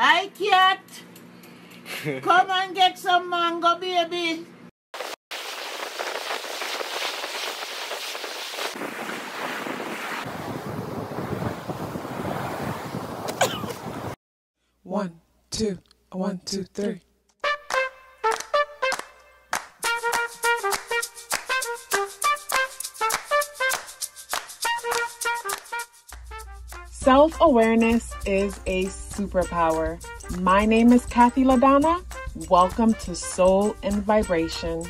Hi, cat. Come and get some mango, baby. One, two, one, two, three. Self awareness is a superpower. My name is Kathy LaDonna. Welcome to Soul In Vibration.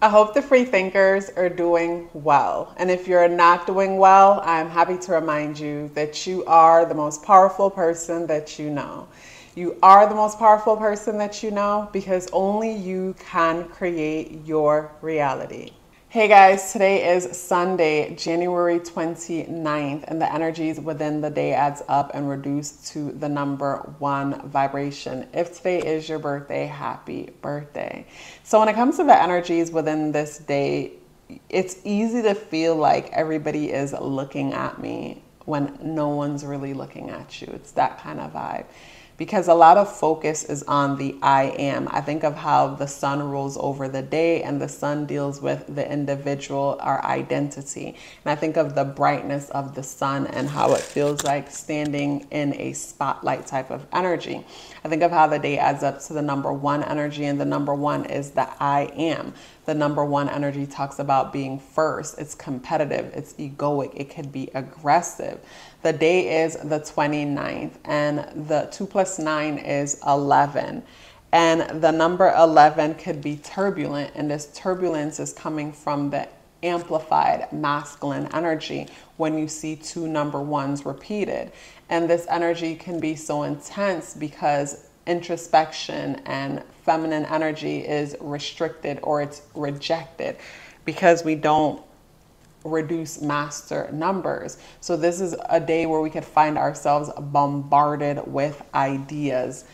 I hope the free thinkers are doing well. And if you're not doing well, I'm happy to remind you that you are the most powerful person that you know. You are the most powerful person that you know because only you can create your reality. Hey guys, today is Sunday, January 29th, and the energies within the day adds up and reduce to the number one vibration. If today is your birthday, happy birthday. So, when it comes to the energies within this day, it's easy to feel like everybody is looking at me when no one's really looking at you. It's that kind of vibe because a lot of focus is on the I am. I think of how the sun rules over the day and the sun deals with the individual, our identity. And I think of the brightness of the sun and how it feels like standing in a spotlight type of energy. I think of how the day adds up to the number one energy, and the number one is the I am. The number one energy talks about being first. It's competitive, it's egoic, it could be aggressive. The day is the 29th, and the 2 plus 9 is 11. And the number 11 could be turbulent, and this turbulence is coming from the amplified masculine energy when you see two number ones repeated. And this energy can be so intense because introspection and feminine energy is restricted or it's rejected because we don't reduce master numbers. So, this is a day where we could find ourselves bombarded with ideas,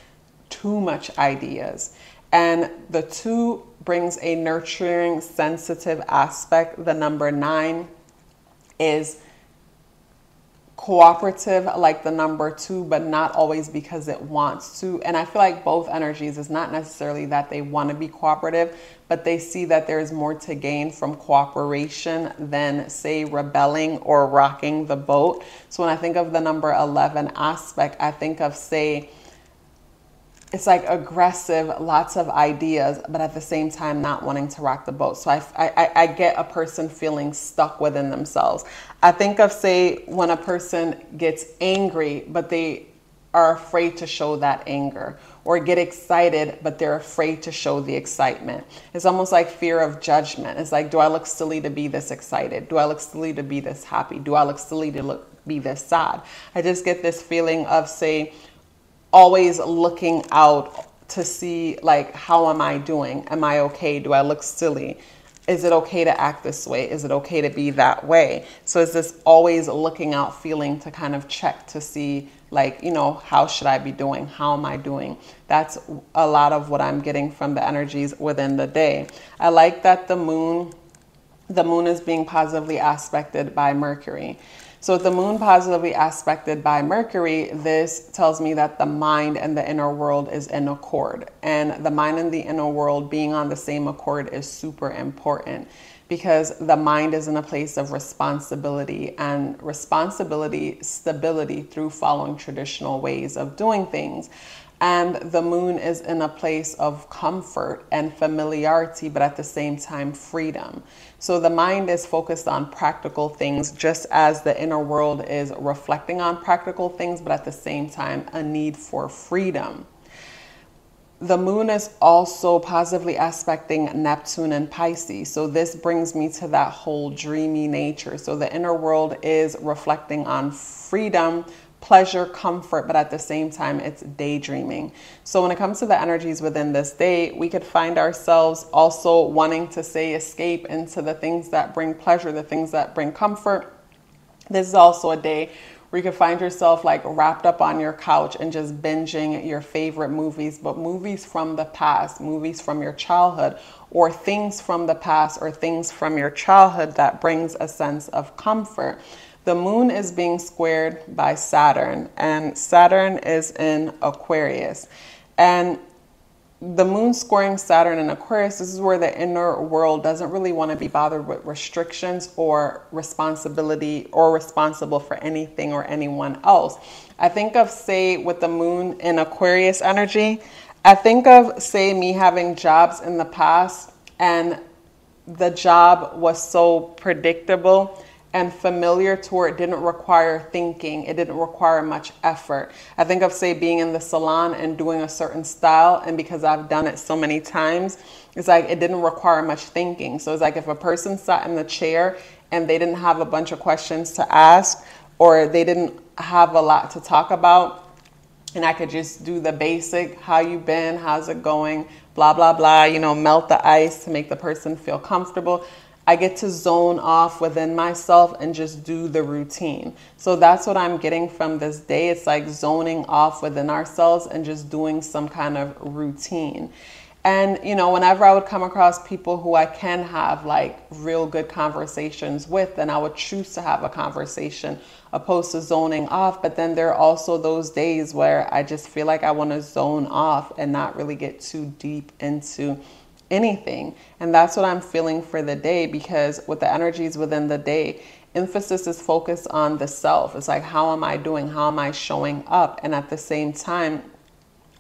too much ideas. And the two brings a nurturing, sensitive aspect. The number nine is cooperative like the number two, but not always because it wants to. And I feel like both energies is not necessarily that they want to be cooperative, but they see that there's more to gain from cooperation than, say, rebelling or rocking the boat. So when I think of the number 11 aspect, I think of, say, it's like aggressive, lots of ideas, but at the same time not wanting to rock the boat. So I, I, I get a person feeling stuck within themselves. I think of, say, when a person gets angry, but they are afraid to show that anger, or get excited, but they're afraid to show the excitement. It's almost like fear of judgment. It's like, do I look silly to be this excited? Do I look silly to be this happy? Do I look silly to look be this sad? I just get this feeling of, say, always looking out to see like how am I doing? Am I okay? Do I look silly? Is it okay to act this way? Is it okay to be that way? So is this always looking out feeling to kind of check to see like, you know, how should I be doing? How am I doing? That's a lot of what I'm getting from the energies within the day. I like that the moon the moon is being positively aspected by Mercury. So, with the moon positively aspected by Mercury, this tells me that the mind and the inner world is in accord. And the mind and the inner world being on the same accord is super important because the mind is in a place of responsibility and responsibility, stability through following traditional ways of doing things. And the moon is in a place of comfort and familiarity, but at the same time, freedom. So the mind is focused on practical things, just as the inner world is reflecting on practical things, but at the same time, a need for freedom. The moon is also positively aspecting Neptune and Pisces. So this brings me to that whole dreamy nature. So the inner world is reflecting on freedom, pleasure, comfort, but at the same time, it's daydreaming. So, when it comes to the energies within this day, we could find ourselves also wanting to say escape into the things that bring pleasure, the things that bring comfort. This is also a day where you could find yourself like wrapped up on your couch and just binging your favorite movies, but movies from the past, movies from your childhood, or things from the past or things from your childhood that brings a sense of comfort. The moon is being squared by Saturn, and Saturn is in Aquarius. And the moon squaring Saturn in Aquarius, this is where the inner world doesn't really want to be bothered with restrictions or responsibility or responsible for anything or anyone else. I think of, say, with the moon in Aquarius energy, I think of, say, me having jobs in the past and the job was so predictable and familiar to where it didn't require thinking, it didn't require much effort. I think of, say, being in the salon and doing a certain style, and because I've done it so many times, it's like it didn't require much thinking. So it's like if a person sat in the chair and they didn't have a bunch of questions to ask, or they didn't have a lot to talk about, and I could just do the basic, how you been, how's it going, blah, blah, blah, you know, melt the ice to make the person feel comfortable. I get to zone off within myself and just do the routine. So that's what I'm getting from this day. It's like zoning off within ourselves and just doing some kind of routine. And, you know, whenever I would come across people who I can have like real good conversations with, then I would choose to have a conversation opposed to zoning off. But then there are also those days where I just feel like I want to zone off and not really get too deep into anything. And that's what I'm feeling for the day because with the energies within the day, emphasis is focused on the self. It's like, how am I doing? How am I showing up? And at the same time,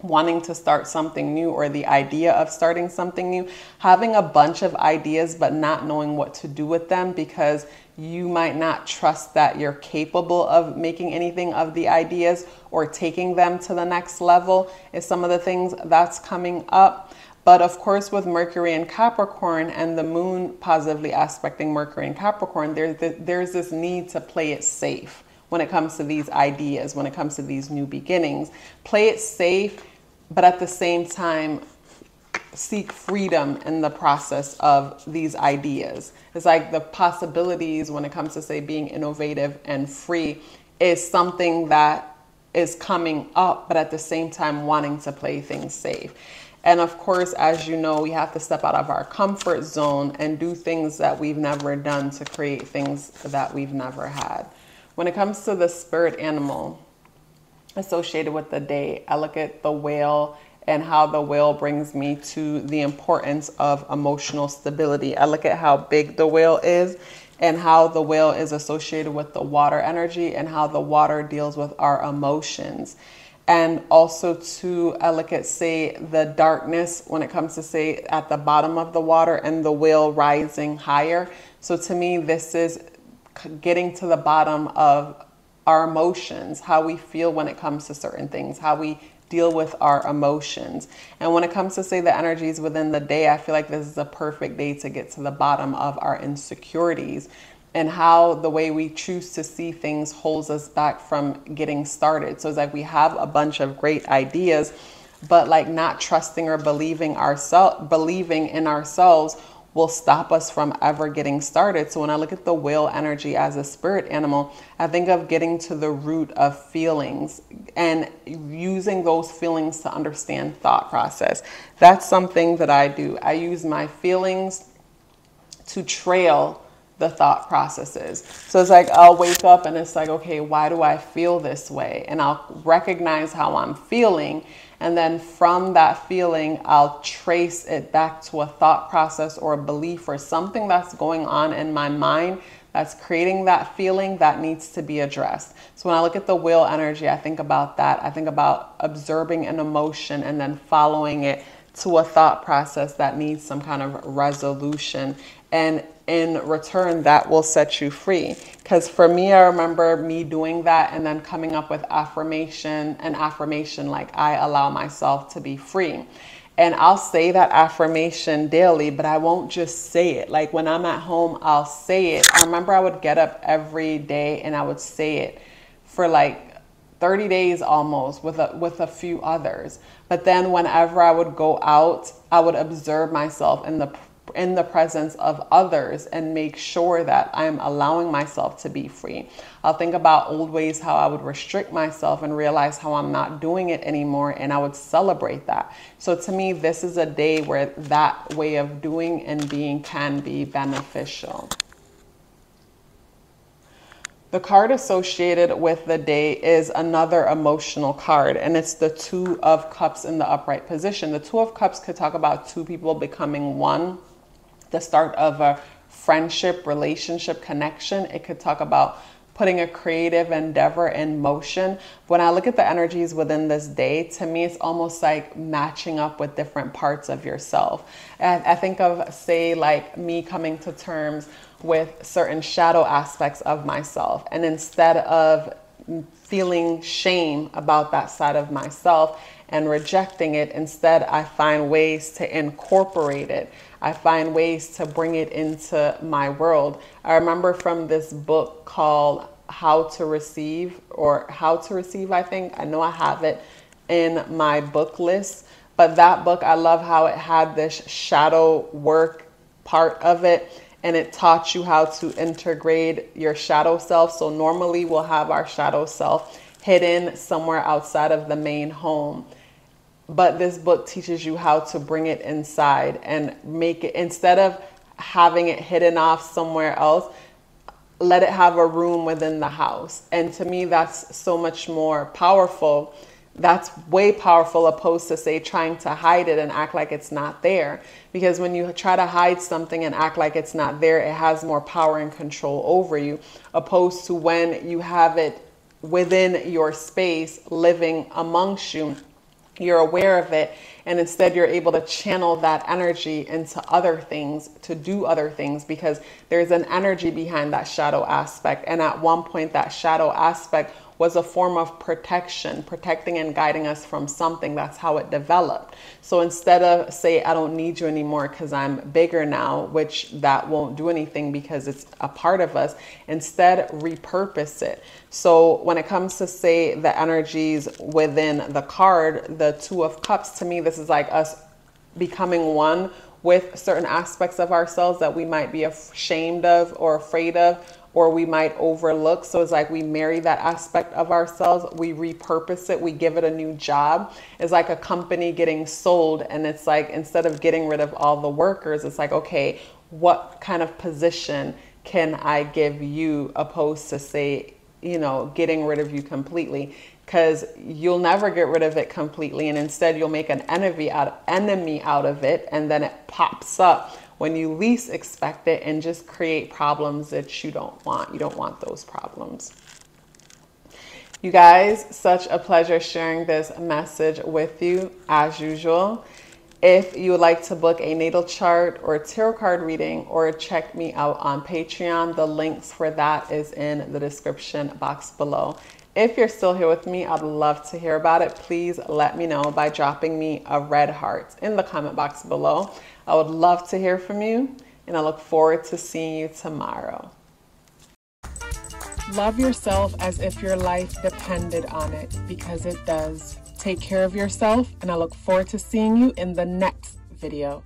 wanting to start something new or the idea of starting something new, having a bunch of ideas but not knowing what to do with them because you might not trust that you're capable of making anything of the ideas or taking them to the next level is some of the things that's coming up. But of course, with Mercury and Capricorn and the moon positively aspecting Mercury and Capricorn, there's this, there's this need to play it safe when it comes to these ideas, when it comes to these new beginnings. Play it safe, but at the same time, seek freedom in the process of these ideas. It's like the possibilities when it comes to, say, being innovative and free is something that is coming up, but at the same time, wanting to play things safe. And of course, as you know, we have to step out of our comfort zone and do things that we've never done to create things that we've never had. When it comes to the spirit animal associated with the day, I look at the whale and how the whale brings me to the importance of emotional stability. I look at how big the whale is and how the whale is associated with the water energy and how the water deals with our emotions and also to I look at say the darkness when it comes to say at the bottom of the water and the whale rising higher. So to me, this is getting to the bottom of our emotions, how we feel when it comes to certain things, how we deal with our emotions. And when it comes to say the energies within the day, I feel like this is a perfect day to get to the bottom of our insecurities and how the way we choose to see things holds us back from getting started. So it's like we have a bunch of great ideas, but like not trusting or believing ourselves, believing in ourselves will stop us from ever getting started. So when I look at the whale energy as a spirit animal, I think of getting to the root of feelings and using those feelings to understand thought process. That's something that I do. I use my feelings to trail the thought processes. So it's like I'll wake up and it's like, okay, why do I feel this way? And I'll recognize how I'm feeling. And then from that feeling, I'll trace it back to a thought process or a belief or something that's going on in my mind that's creating that feeling that needs to be addressed. So when I look at the will energy, I think about that. I think about observing an emotion and then following it to a thought process that needs some kind of resolution. And in return, that will set you free. Because for me, I remember me doing that and then coming up with affirmation and affirmation like, I allow myself to be free. And I'll say that affirmation daily, but I won't just say it. Like when I'm at home, I'll say it. I remember I would get up every day and I would say it for like 30 days almost with a, with a few others. But then whenever I would go out, I would observe myself in the in the presence of others and make sure that I'm allowing myself to be free. I'll think about old ways how I would restrict myself and realize how I'm not doing it anymore, and I would celebrate that. So, to me, this is a day where that way of doing and being can be beneficial. The card associated with the day is another emotional card, and it's the Two of Cups in the upright position. The Two of Cups could talk about two people becoming one, the start of a friendship, relationship, connection. It could talk about putting a creative endeavor in motion. When I look at the energies within this day, to me, it's almost like matching up with different parts of yourself. And I think of, say, like me coming to terms with certain shadow aspects of myself. And instead of feeling shame about that side of myself and rejecting it, instead, I find ways to incorporate it. I find ways to bring it into my world. I remember from this book called How to Receive, or How to Receive, I think. I know I have it in my book list. But that book, I love how it had this shadow work part of it and it taught you how to integrate your shadow self. So normally we'll have our shadow self hidden somewhere outside of the main home. But this book teaches you how to bring it inside and make it instead of having it hidden off somewhere else, let it have a room within the house. And to me, that's so much more powerful that's way powerful opposed to say trying to hide it and act like it's not there. Because when you try to hide something and act like it's not there it has more power and control over you opposed to when you have it within your space living amongst you. You're aware of it and instead you're able to channel that energy into other things to do other things because there's an energy behind that shadow aspect and at one point that shadow aspect was a form of protection, protecting and guiding us from something. That's how it developed. So instead of say, I don't need you anymore because I'm bigger now, which that won't do anything because it's a part of us, instead repurpose it. So when it comes to say the energies within the card, the Two of Cups, to me, this is like us becoming one with certain aspects of ourselves that we might be ashamed of or afraid of or we might overlook. So it's like we marry that aspect of ourselves, we repurpose it, we give it a new job. It's like a company getting sold, and it's like instead of getting rid of all the workers, it's like, okay, what kind of position can I give you opposed to say, you know, getting rid of you completely? Because you'll never get rid of it completely, and instead you'll make an enemy out enemy out of it, and then it pops up when you least expect it and just create problems that you don't want. You don't want those problems. You guys, such a pleasure sharing this message with you as usual. If you would like to book a natal chart or tarot card reading or check me out on Patreon, the links for that is in the description box below. If you're still here with me, I'd love to hear about it. Please let me know by dropping me a red heart in the comment box below. I would love to hear from you, and I look forward to seeing you tomorrow. Love yourself as if your life depended on it, because it does. Take care of yourself, and I look forward to seeing you in the next video.